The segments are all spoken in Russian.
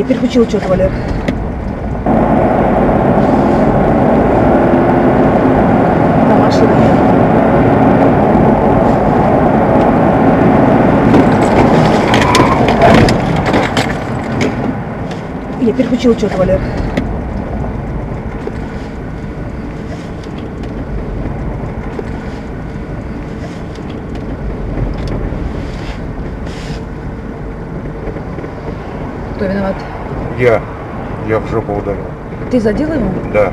Я переключил что-то, Валер. Я переключил что-то, Валер. Кто виноват? Я. Я в жопу ударил. Ты задел его? Да.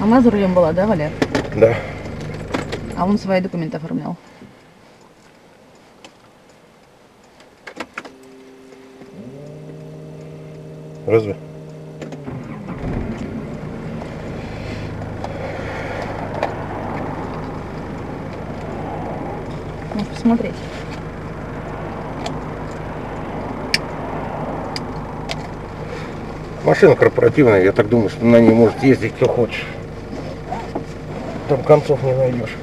Она за рулем была, да, Валер? Да. А он свои документы оформлял. Разве? Можешь посмотреть. Машина корпоративная, я так думаю, что на ней может ездить кто хочет. Там концов не найдешь.